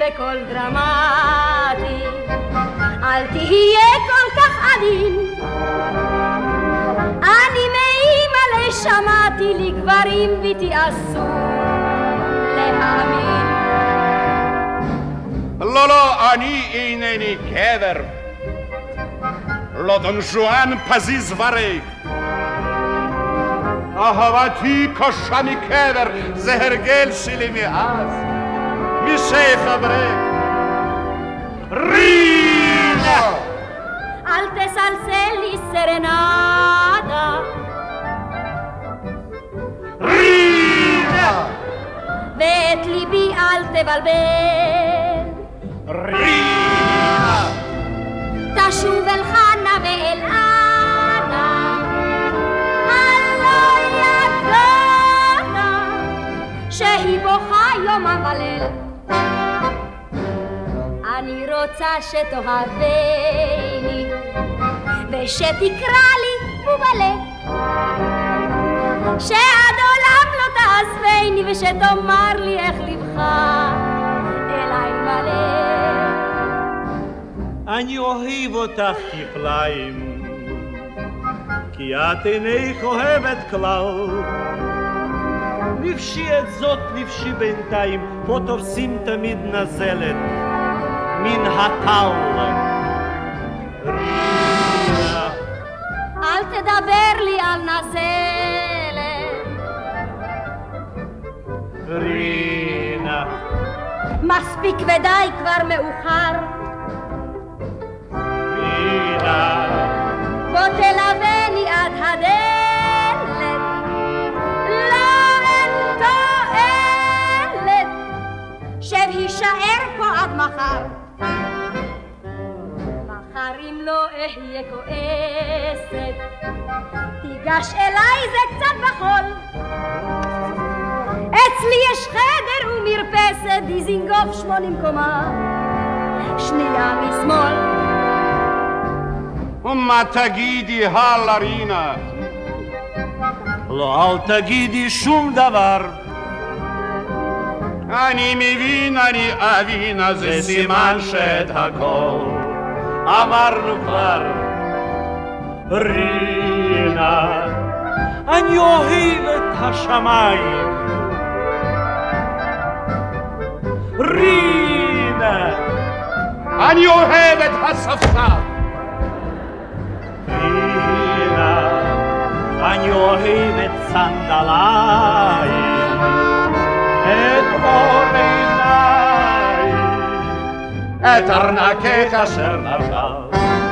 בקול דרמטי, אל תהיה כל כך עדין. אני מאימא שמעתי לי גברים ביתי אסור להאמין. לא, לא, אני אינני קבר. לא דון ז'ואן פזיז וריק. אהבתי קשה מקבר, זה הרגל שלי מאז, משייח אברק. רינה! אל תסלסל לי סרנדה. רינה! ואת ליבי אל תבלבל. רינה! תשוב אל חנה ואל אני רוצה שתאהבני ושתקרא לי ובלב שעד עולם לא תעזבני ושתאמר לי איך לבך אליי מלא אני אוהב אותך כפליים, כי את אינך אוהבת כלל. לבשי את זאת, לבשי בינתיים, פה תופסים תמיד נזלת. מן הטל. רינה, אל תדבר לי על נזלת. רינה, מספיק ודי כבר מאוחר עד מחר. מחר אם לא אהיה כועסת. תיגש אליי זה קצת בחול. אצלי יש חדר ומרפסת דיזינגוף שמונים קומה. שנייה משמאל. ומה תגידי הלאה רינה? לא אל תגידי שום דבר, אני מבין, אני אבין, אז זה סימן שאת הכל אמרנו כבר. רינה, אני אוהב את השמיים. רינה, אני אוהב את הספסל. רינה, אני אוהב את סנדליי, eterna queja se marchar.